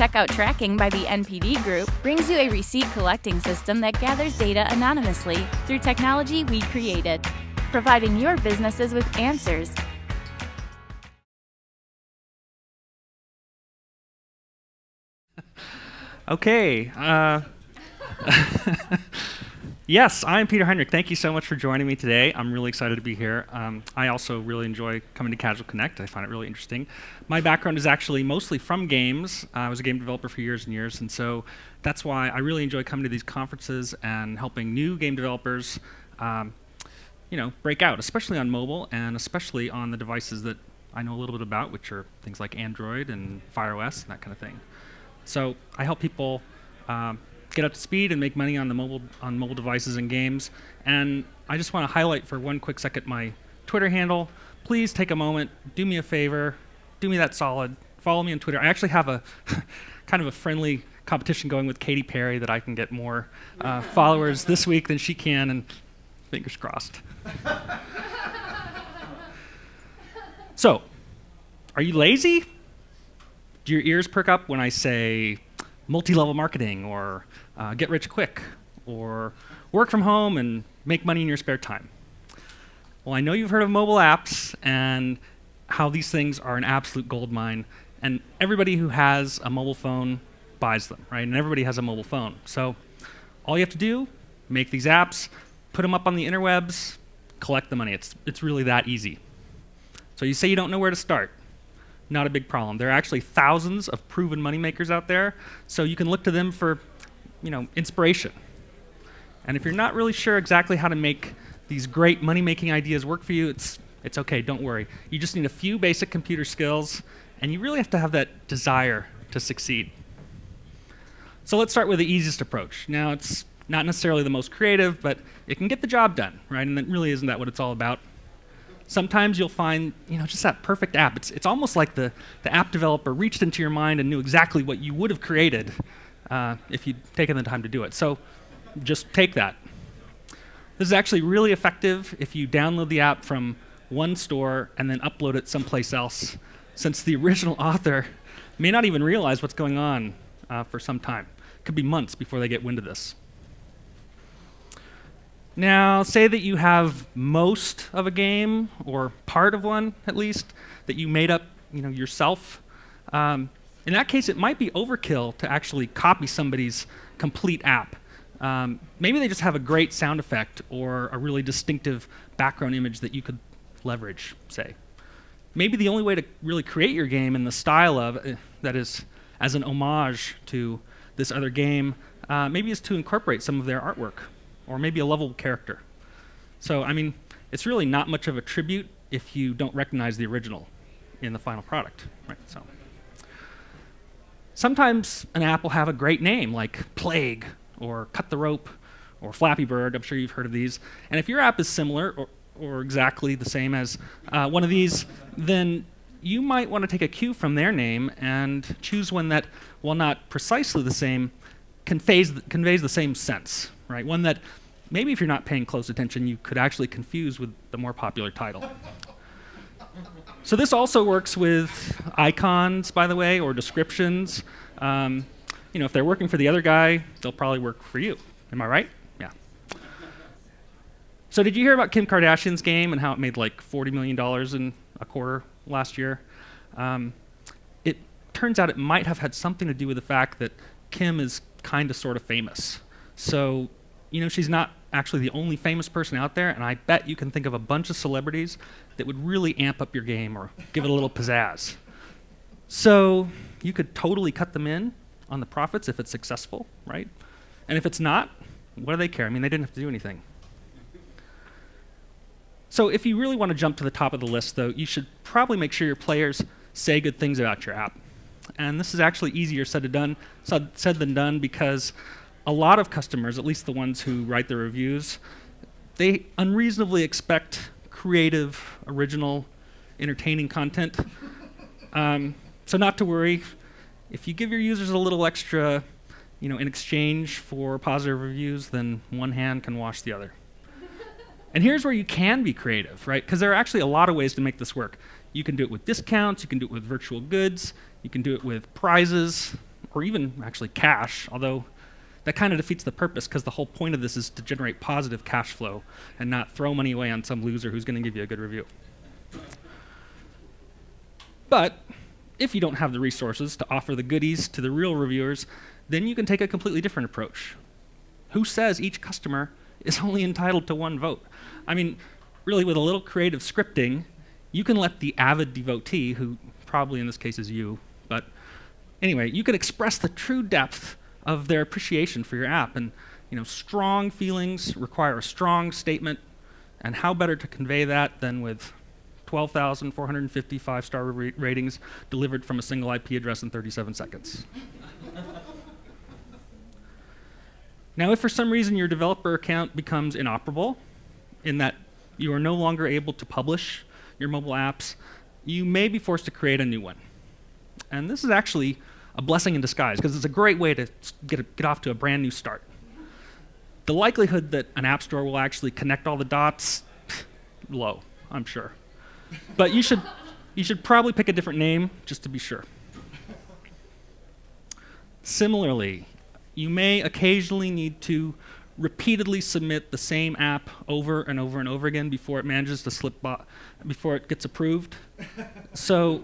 Checkout tracking by the NPD Group brings you a receipt collecting system that gathers data anonymously through technology we created, providing your businesses with answers. Okay. Uh, yes, I'm Peter Heinrich. Thank you so much for joining me today. I'm really excited to be here. Um, I also really enjoy coming to Casual Connect. I find it really interesting. My background is actually mostly from games. Uh, I was a game developer for years and years, and so that's why I really enjoy coming to these conferences and helping new game developers, um, you know, break out, especially on mobile and especially on the devices that I know a little bit about, which are things like Android and Fire OS and that kind of thing. So I help people um, get up to speed and make money on the mobile on mobile devices and games. And I just want to highlight for one quick second my Twitter handle. Please take a moment, do me a favor, do me that solid. Follow me on Twitter. I actually have a kind of a friendly competition going with Katy Perry that I can get more uh, followers this week than she can, and fingers crossed. so, are you lazy? Do your ears perk up when I say multi-level marketing or uh, get rich quick or work from home and make money in your spare time? Well, I know you've heard of mobile apps and how these things are an absolute gold mine, and everybody who has a mobile phone buys them, right? And everybody has a mobile phone. So all you have to do, make these apps, put them up on the interwebs, collect the money. It's, it's really that easy. So you say you don't know where to start not a big problem. There are actually thousands of proven moneymakers out there, so you can look to them for, you know, inspiration. And if you're not really sure exactly how to make these great money-making ideas work for you, it's it's okay, don't worry. You just need a few basic computer skills, and you really have to have that desire to succeed. So let's start with the easiest approach. Now, it's not necessarily the most creative, but it can get the job done, right? And that really isn't that what it's all about sometimes you'll find you know just that perfect app. It's, it's almost like the, the app developer reached into your mind and knew exactly what you would have created uh, if you'd taken the time to do it. So just take that. This is actually really effective if you download the app from one store and then upload it someplace else, since the original author may not even realize what's going on uh, for some time. It could be months before they get wind of this. Now, say that you have most of a game, or part of one at least, that you made up you know, yourself. Um, in that case, it might be overkill to actually copy somebody's complete app. Um, maybe they just have a great sound effect or a really distinctive background image that you could leverage, say. Maybe the only way to really create your game in the style of, uh, that is, as an homage to this other game, uh, maybe is to incorporate some of their artwork or maybe a lovable character. So, I mean, it's really not much of a tribute if you don't recognize the original in the final product, right? So, sometimes an app will have a great name like Plague or Cut the Rope or Flappy Bird. I'm sure you've heard of these. And if your app is similar or, or exactly the same as uh, one of these, then you might want to take a cue from their name and choose one that, while not precisely the same, conveys, conveys the same sense, right? One that maybe if you're not paying close attention, you could actually confuse with the more popular title. so this also works with icons, by the way, or descriptions. Um, you know, if they're working for the other guy, they'll probably work for you. Am I right? Yeah. So did you hear about Kim Kardashian's game and how it made like $40 million in a quarter last year? Um, it turns out it might have had something to do with the fact that Kim is kind of sort of famous. So, you know, she's not actually the only famous person out there, and I bet you can think of a bunch of celebrities that would really amp up your game or give it a little pizzazz. So you could totally cut them in on the profits if it's successful, right? And if it's not, what do they care? I mean, they didn't have to do anything. So if you really want to jump to the top of the list, though, you should probably make sure your players say good things about your app. And this is actually easier said, done, said than done because a lot of customers, at least the ones who write the reviews, they unreasonably expect creative, original, entertaining content. Um, so not to worry, if you give your users a little extra, you know, in exchange for positive reviews, then one hand can wash the other. and here's where you can be creative, right? Because there are actually a lot of ways to make this work. You can do it with discounts, you can do it with virtual goods, you can do it with prizes, or even actually cash, although that kind of defeats the purpose because the whole point of this is to generate positive cash flow and not throw money away on some loser who's going to give you a good review. But if you don't have the resources to offer the goodies to the real reviewers, then you can take a completely different approach. Who says each customer is only entitled to one vote? I mean, really, with a little creative scripting, you can let the avid devotee, who probably in this case is you, but anyway, you can express the true depth of their appreciation for your app. And you know, strong feelings require a strong statement, and how better to convey that than with 12,450 five-star ra ratings delivered from a single IP address in 37 seconds. now, if for some reason your developer account becomes inoperable, in that you are no longer able to publish your mobile apps, you may be forced to create a new one. And this is actually a blessing in disguise because it's a great way to get, a, get off to a brand new start. The likelihood that an app store will actually connect all the dots, low, I'm sure. But you should, you should probably pick a different name just to be sure. Similarly, you may occasionally need to repeatedly submit the same app over and over and over again before it manages to slip by, before it gets approved. so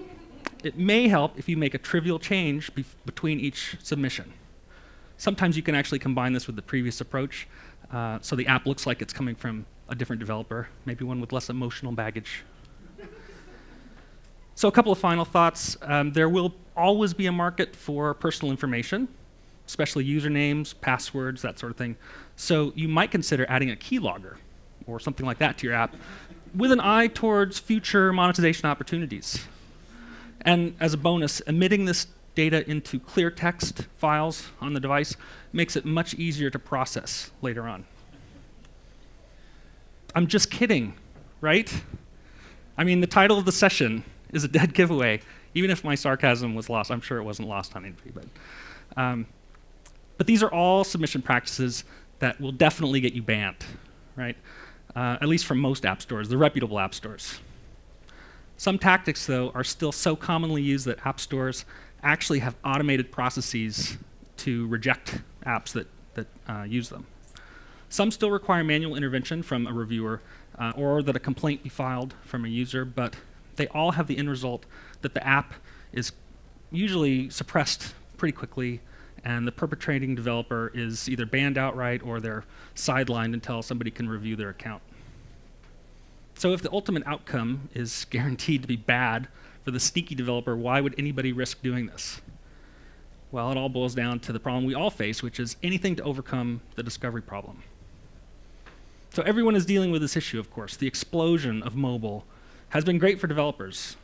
it may help if you make a trivial change between each submission. Sometimes you can actually combine this with the previous approach, uh, so the app looks like it's coming from a different developer, maybe one with less emotional baggage. so a couple of final thoughts. Um, there will always be a market for personal information, especially usernames, passwords, that sort of thing. So you might consider adding a keylogger or something like that to your app with an eye towards future monetization opportunities. And as a bonus, emitting this data into clear text files on the device makes it much easier to process later on. I'm just kidding, right? I mean, the title of the session is a dead giveaway. Even if my sarcasm was lost, I'm sure it wasn't lost on anybody. But, um, but these are all submission practices that will definitely get you banned, right? Uh, at least from most app stores, the reputable app stores. Some tactics, though, are still so commonly used that app stores actually have automated processes to reject apps that, that uh, use them. Some still require manual intervention from a reviewer uh, or that a complaint be filed from a user, but they all have the end result that the app is usually suppressed pretty quickly and the perpetrating developer is either banned outright or they're sidelined until somebody can review their account. So if the ultimate outcome is guaranteed to be bad for the sneaky developer, why would anybody risk doing this? Well, it all boils down to the problem we all face, which is anything to overcome the discovery problem. So everyone is dealing with this issue, of course. The explosion of mobile has been great for developers.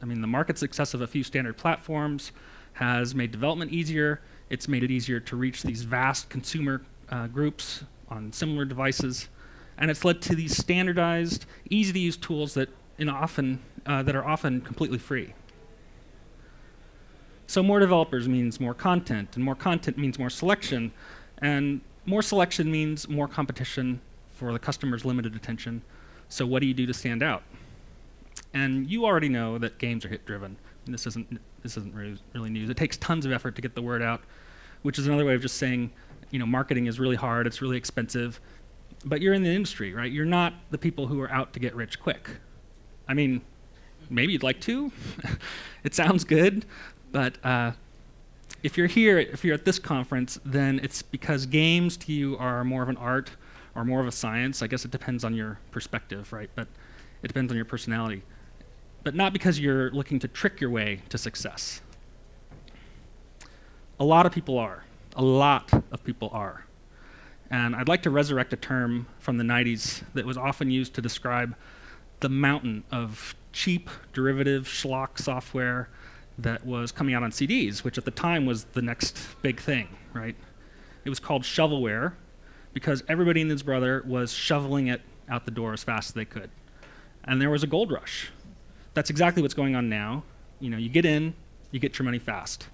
I mean, the market success of a few standard platforms has made development easier. It's made it easier to reach these vast consumer uh, groups on similar devices and it's led to these standardized, easy-to-use tools that, often, uh, that are often completely free. So more developers means more content, and more content means more selection, and more selection means more competition for the customer's limited attention. So what do you do to stand out? And you already know that games are hit-driven. This isn't this isn't really, really news. It takes tons of effort to get the word out, which is another way of just saying, you know, marketing is really hard. It's really expensive but you're in the industry, right? You're not the people who are out to get rich quick. I mean, maybe you'd like to. it sounds good, but uh, if you're here, if you're at this conference, then it's because games to you are more of an art or more of a science. I guess it depends on your perspective, right? But it depends on your personality. But not because you're looking to trick your way to success. A lot of people are. A lot of people are. And I'd like to resurrect a term from the 90s that was often used to describe the mountain of cheap derivative schlock software that was coming out on CDs, which at the time was the next big thing, right? It was called shovelware because everybody and his brother was shoveling it out the door as fast as they could. And there was a gold rush. That's exactly what's going on now. You know, you get in, you get your money fast.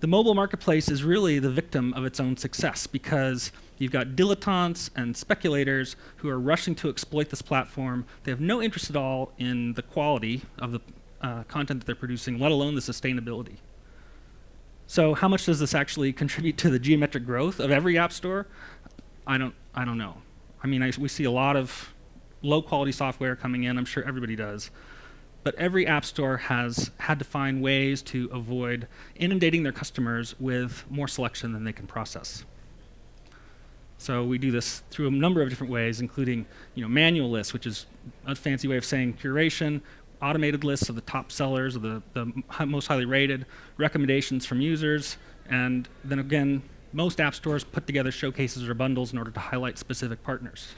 The mobile marketplace is really the victim of its own success because You've got dilettantes and speculators who are rushing to exploit this platform. They have no interest at all in the quality of the uh, content that they're producing, let alone the sustainability. So how much does this actually contribute to the geometric growth of every app store? I don't, I don't know. I mean, I, we see a lot of low quality software coming in. I'm sure everybody does. But every app store has had to find ways to avoid inundating their customers with more selection than they can process. So we do this through a number of different ways, including you know, manual lists, which is a fancy way of saying curation, automated lists of the top sellers, of the, the most highly rated, recommendations from users, and then again, most app stores put together showcases or bundles in order to highlight specific partners.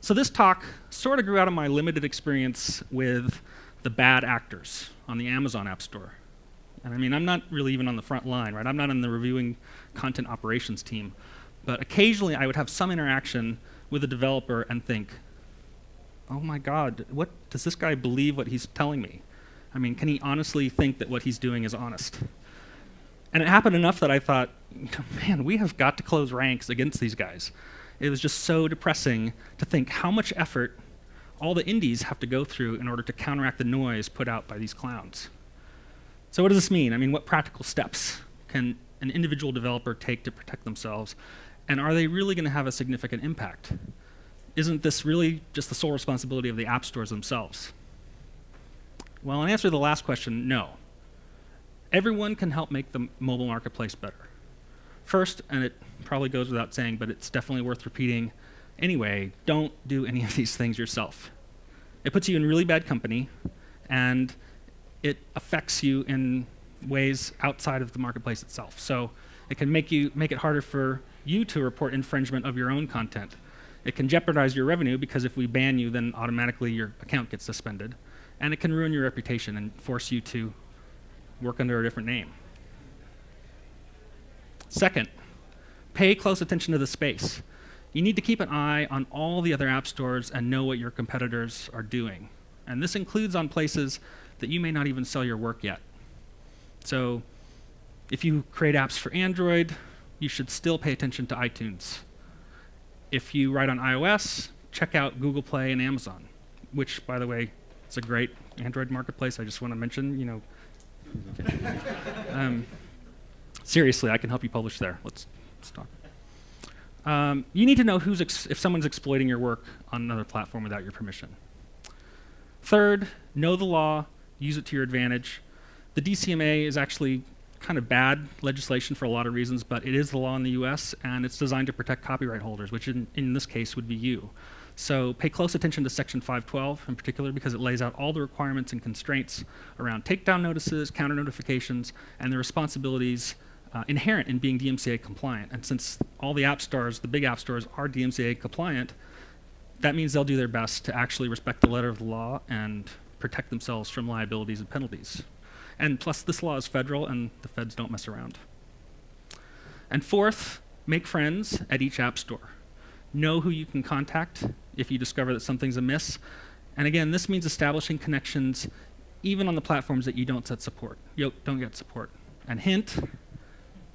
So this talk sort of grew out of my limited experience with the bad actors on the Amazon App Store. And I mean, I'm not really even on the front line, right? I'm not in the reviewing content operations team. But occasionally I would have some interaction with a developer and think, oh my God, what does this guy believe what he's telling me? I mean, can he honestly think that what he's doing is honest? And it happened enough that I thought, man, we have got to close ranks against these guys. It was just so depressing to think how much effort all the indies have to go through in order to counteract the noise put out by these clowns. So what does this mean? I mean, what practical steps can an individual developer take to protect themselves? And are they really going to have a significant impact? Isn't this really just the sole responsibility of the app stores themselves? Well, in answer to the last question, no. Everyone can help make the mobile marketplace better. First, and it probably goes without saying, but it's definitely worth repeating anyway, don't do any of these things yourself. It puts you in really bad company, and it affects you in ways outside of the marketplace itself. So it can make you make it harder for you to report infringement of your own content. It can jeopardize your revenue because if we ban you, then automatically your account gets suspended. And it can ruin your reputation and force you to work under a different name. Second, pay close attention to the space. You need to keep an eye on all the other app stores and know what your competitors are doing. And this includes on places that you may not even sell your work yet. So if you create apps for Android, you should still pay attention to iTunes. If you write on iOS, check out Google Play and Amazon, which, by the way, is a great Android marketplace. I just want to mention, you know. um, seriously, I can help you publish there. Let's, let's talk. Um, you need to know who's if someone's exploiting your work on another platform without your permission. Third, know the law use it to your advantage. The DCMA is actually kind of bad legislation for a lot of reasons, but it is the law in the US and it's designed to protect copyright holders, which in, in this case would be you. So pay close attention to Section 512 in particular because it lays out all the requirements and constraints around takedown notices, counter notifications, and the responsibilities uh, inherent in being DMCA compliant. And since all the app stores, the big app stores, are DMCA compliant, that means they'll do their best to actually respect the letter of the law and protect themselves from liabilities and penalties. And plus, this law is federal, and the feds don't mess around. And fourth, make friends at each app store. Know who you can contact if you discover that something's amiss. And again, this means establishing connections even on the platforms that you don't set support. You don't get support. And hint,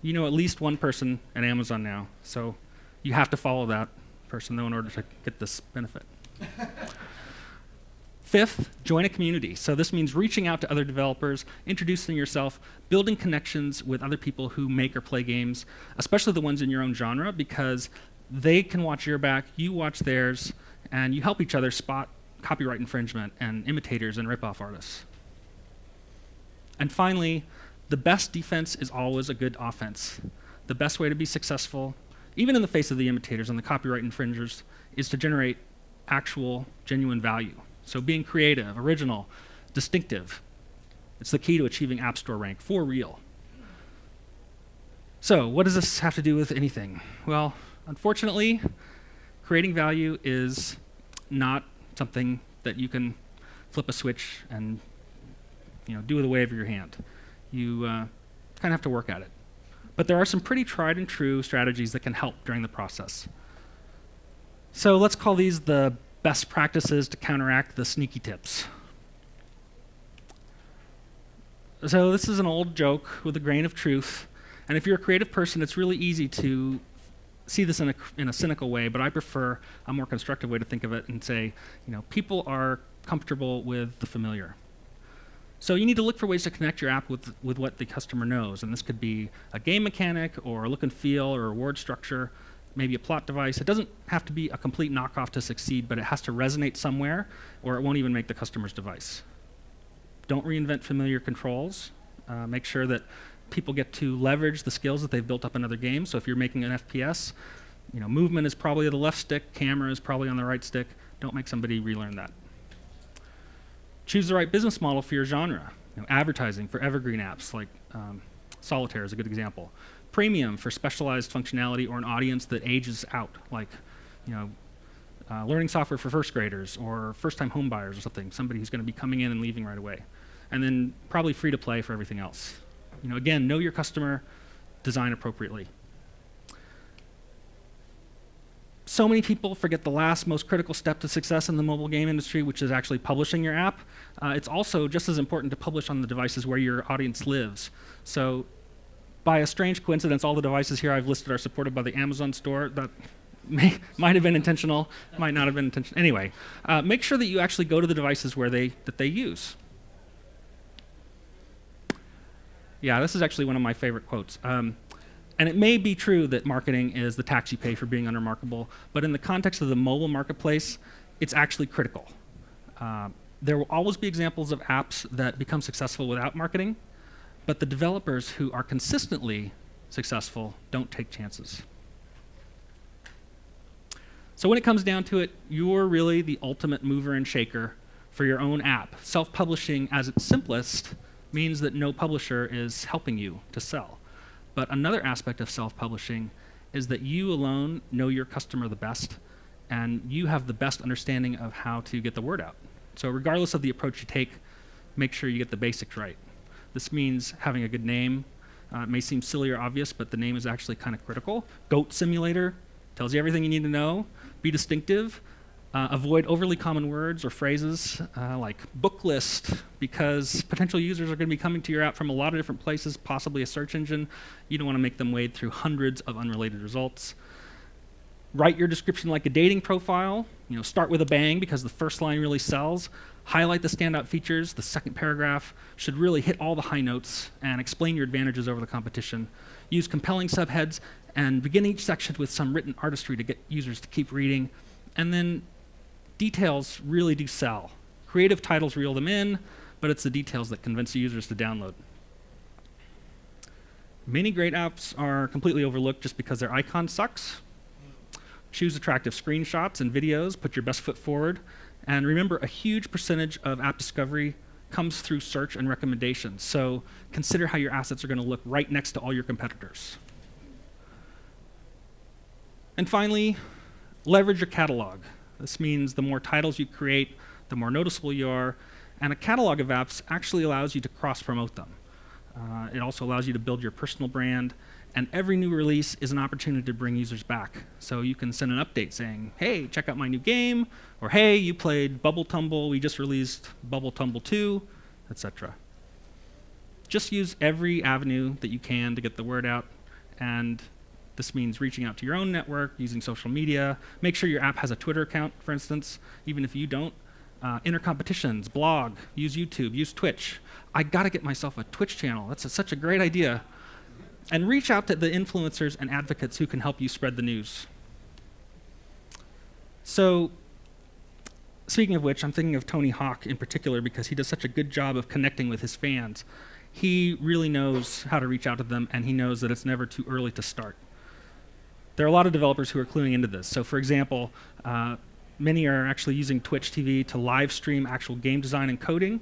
you know at least one person at Amazon now, so you have to follow that person though in order to get this benefit. Fifth, join a community. So this means reaching out to other developers, introducing yourself, building connections with other people who make or play games, especially the ones in your own genre, because they can watch your back, you watch theirs, and you help each other spot copyright infringement and imitators and ripoff artists. And finally, the best defense is always a good offense. The best way to be successful, even in the face of the imitators and the copyright infringers, is to generate actual, genuine value. So being creative, original, distinctive, it's the key to achieving App Store rank for real. So what does this have to do with anything? Well, unfortunately, creating value is not something that you can flip a switch and you know, do with a wave of your hand. You uh, kind of have to work at it. But there are some pretty tried and true strategies that can help during the process. So let's call these the best practices to counteract the sneaky tips. So this is an old joke with a grain of truth. And if you're a creative person, it's really easy to see this in a, in a cynical way, but I prefer a more constructive way to think of it and say, you know, people are comfortable with the familiar. So you need to look for ways to connect your app with, with what the customer knows. And this could be a game mechanic or a look and feel or reward structure, maybe a plot device. It doesn't have to be a complete knockoff to succeed, but it has to resonate somewhere or it won't even make the customer's device. Don't reinvent familiar controls. Uh, make sure that people get to leverage the skills that they've built up in other games. So if you're making an FPS, you know, movement is probably the left stick, camera is probably on the right stick. Don't make somebody relearn that. Choose the right business model for your genre. You know, advertising for evergreen apps like um, Solitaire is a good example. Premium for specialized functionality or an audience that ages out, like you know, uh, learning software for first graders or first-time home buyers or something, somebody who's going to be coming in and leaving right away. And then probably free to play for everything else. You know, again, know your customer, design appropriately. so many people forget the last most critical step to success in the mobile game industry, which is actually publishing your app. Uh, it's also just as important to publish on the devices where your audience lives. So by a strange coincidence, all the devices here I've listed are supported by the Amazon store. That may, might have been intentional, might not have been intentional. Anyway, uh, make sure that you actually go to the devices where they, that they use. Yeah, this is actually one of my favorite quotes. Um, and it may be true that marketing is the tax you pay for being unremarkable, but in the context of the mobile marketplace, it's actually critical. Uh, there will always be examples of apps that become successful without marketing, but the developers who are consistently successful don't take chances. So when it comes down to it, you're really the ultimate mover and shaker for your own app. Self-publishing, as its simplest, means that no publisher is helping you to sell. But another aspect of self-publishing is that you alone know your customer the best, and you have the best understanding of how to get the word out. So regardless of the approach you take, make sure you get the basics right. This means having a good name. Uh, it may seem silly or obvious, but the name is actually kind of critical. Goat Simulator tells you everything you need to know. Be distinctive. Uh, avoid overly common words or phrases uh, like book list, because potential users are going to be coming to your app from a lot of different places, possibly a search engine. You don't want to make them wade through hundreds of unrelated results. Write your description like a dating profile. You know, start with a bang because the first line really sells. Highlight the standout features. The second paragraph should really hit all the high notes and explain your advantages over the competition. Use compelling subheads and begin each section with some written artistry to get users to keep reading. And then details really do sell. Creative titles reel them in, but it's the details that convince the users to download. Many great apps are completely overlooked just because their icon sucks. Choose attractive screenshots and videos, put your best foot forward, and remember a huge percentage of app discovery comes through search and recommendations. So consider how your assets are going to look right next to all your competitors. And finally, leverage your catalog. This means the more titles you create, the more noticeable you are, and a catalog of apps actually allows you to cross-promote them. Uh, it also allows you to build your personal brand, and every new release is an opportunity to bring users back. So you can send an update saying, hey, check out my new game, or hey, you played Bubble Tumble, we just released Bubble Tumble 2, etc. Just use every avenue that you can to get the word out, and this means reaching out to your own network, using social media. Make sure your app has a Twitter account, for instance, even if you don't. Uh, enter competitions, blog, use YouTube, use Twitch. I gotta get myself a Twitch channel. That's a, such a great idea. And reach out to the influencers and advocates who can help you spread the news. So, speaking of which, I'm thinking of Tony Hawk in particular because he does such a good job of connecting with his fans. He really knows how to reach out to them, and he knows that it's never too early to start there are a lot of developers who are cluing into this. So for example, uh, many are actually using Twitch TV to live stream actual game design and coding.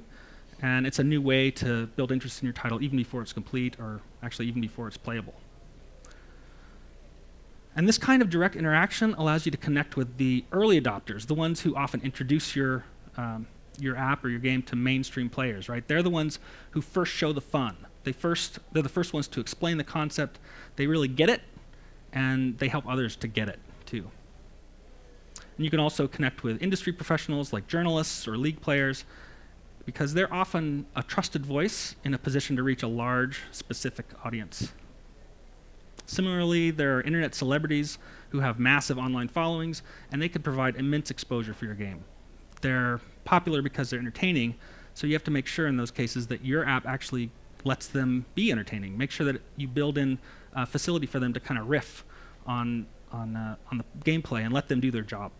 And it's a new way to build interest in your title even before it's complete, or actually even before it's playable. And this kind of direct interaction allows you to connect with the early adopters, the ones who often introduce your, um, your app or your game to mainstream players, right? They're the ones who first show the fun. They first, they're the first ones to explain the concept. They really get it, and they help others to get it too. And you can also connect with industry professionals like journalists or league players because they're often a trusted voice in a position to reach a large, specific audience. Similarly, there are internet celebrities who have massive online followings, and they can provide immense exposure for your game. They're popular because they're entertaining, So you have to make sure in those cases that your app actually lets them be entertaining. Make sure that you build in a facility for them to kind of riff on, on, uh, on the gameplay and let them do their job.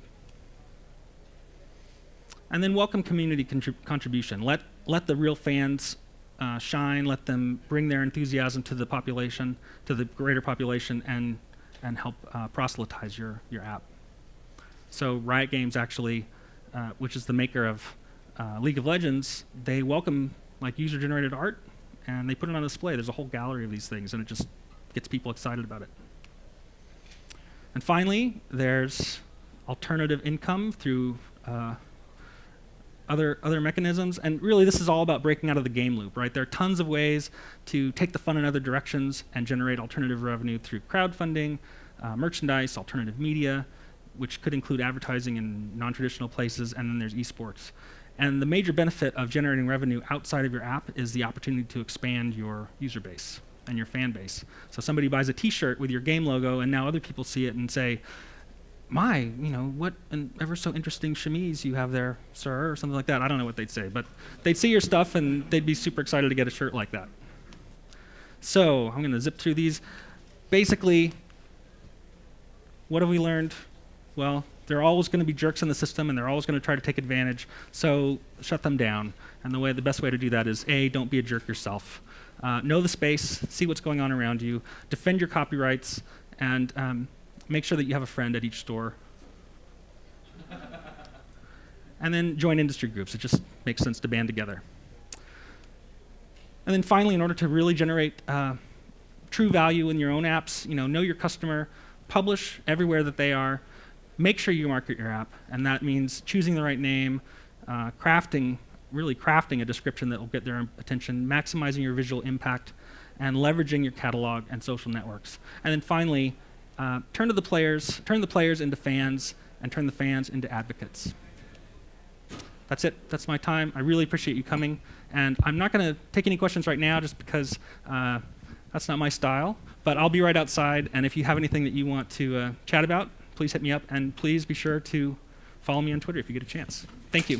And then welcome community contrib contribution. Let, let the real fans uh, shine, let them bring their enthusiasm to the population, to the greater population, and, and help uh, proselytize your, your app. So Riot Games actually, uh, which is the maker of uh, League of Legends, they welcome like user-generated art, and they put it on display. There's a whole gallery of these things, and it just gets people excited about it. And finally, there's alternative income through uh, other other mechanisms. And really, this is all about breaking out of the game loop, right? There are tons of ways to take the fun in other directions and generate alternative revenue through crowdfunding, uh, merchandise, alternative media, which could include advertising in non-traditional places, and then there's esports. And the major benefit of generating revenue outside of your app is the opportunity to expand your user base and your fan base. So somebody buys a T-shirt with your game logo, and now other people see it and say, my, you know, what an ever so interesting chemise you have there, sir, or something like that. I don't know what they'd say, but they'd see your stuff and they'd be super excited to get a shirt like that. So I'm going to zip through these. Basically, what have we learned? Well, there are always going to be jerks in the system, and they're always going to try to take advantage. So shut them down. And the way, the best way to do that is a, don't be a jerk yourself. Uh, know the space, see what's going on around you, defend your copyrights, and um, make sure that you have a friend at each store. and then join industry groups. It just makes sense to band together. And then finally, in order to really generate uh, true value in your own apps, you know, know your customer, publish everywhere that they are, make sure you market your app, and that means choosing the right name, uh, crafting, really crafting a description that will get their attention, maximizing your visual impact, and leveraging your catalog and social networks. And then finally, uh, turn to the players, turn the players into fans, and turn the fans into advocates. That's it. That's my time. I really appreciate you coming. And I'm not going to take any questions right now just because uh, that's not my style. But I'll be right outside. And if you have anything that you want to uh, chat about, please hit me up. And please be sure to follow me on Twitter if you get a chance. Thank you.